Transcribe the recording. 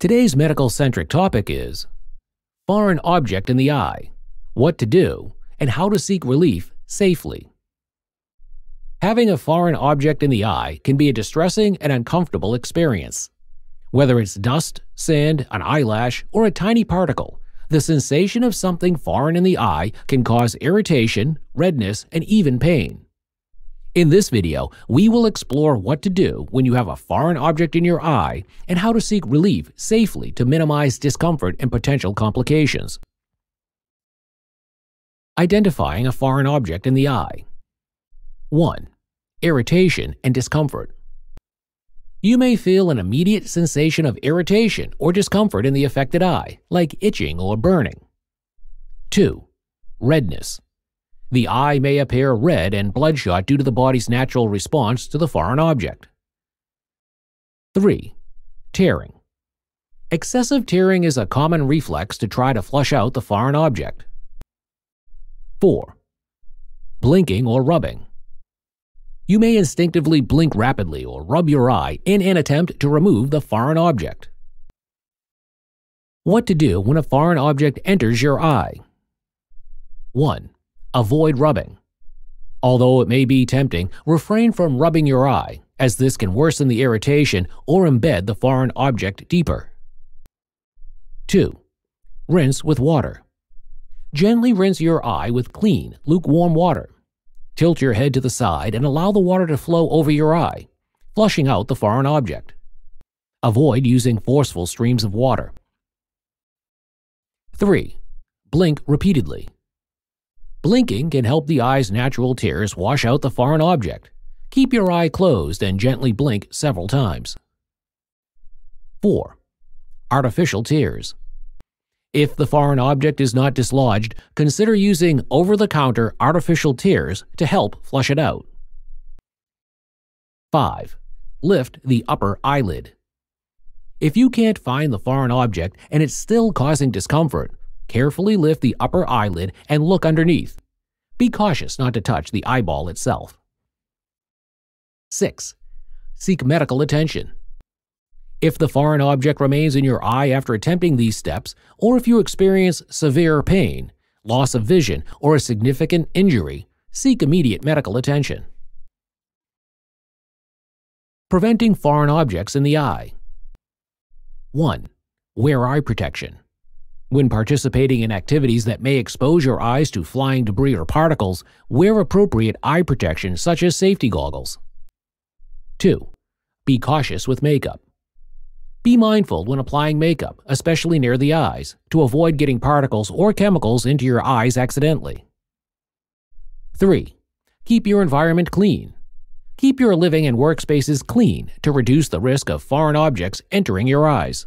Today's medical centric topic is foreign object in the eye, what to do, and how to seek relief safely. Having a foreign object in the eye can be a distressing and uncomfortable experience. Whether it's dust, sand, an eyelash, or a tiny particle, the sensation of something foreign in the eye can cause irritation, redness, and even pain. In this video, we will explore what to do when you have a foreign object in your eye and how to seek relief safely to minimize discomfort and potential complications. Identifying a foreign object in the eye. 1. Irritation and discomfort. You may feel an immediate sensation of irritation or discomfort in the affected eye, like itching or burning. 2. Redness. The eye may appear red and bloodshot due to the body's natural response to the foreign object. 3. Tearing. Excessive tearing is a common reflex to try to flush out the foreign object. 4. Blinking or rubbing. You may instinctively blink rapidly or rub your eye in an attempt to remove the foreign object. What to do when a foreign object enters your eye? 1. Avoid rubbing. Although it may be tempting, refrain from rubbing your eye, as this can worsen the irritation or embed the foreign object deeper. 2. Rinse with water. Gently rinse your eye with clean, lukewarm water Tilt your head to the side and allow the water to flow over your eye, flushing out the foreign object. Avoid using forceful streams of water. 3. Blink repeatedly. Blinking can help the eye's natural tears wash out the foreign object. Keep your eye closed and gently blink several times. 4. Artificial tears. If the foreign object is not dislodged, consider using over-the-counter artificial tears to help flush it out. 5. Lift the upper eyelid. If you can't find the foreign object and it's still causing discomfort, carefully lift the upper eyelid and look underneath. Be cautious not to touch the eyeball itself. 6. Seek medical attention. If the foreign object remains in your eye after attempting these steps, or if you experience severe pain, loss of vision, or a significant injury, seek immediate medical attention. Preventing foreign objects in the eye. 1. Wear eye protection. When participating in activities that may expose your eyes to flying debris or particles, wear appropriate eye protection such as safety goggles. 2. Be cautious with makeup. Be mindful when applying makeup, especially near the eyes, to avoid getting particles or chemicals into your eyes accidentally. 3. Keep your environment clean. Keep your living and workspaces clean to reduce the risk of foreign objects entering your eyes.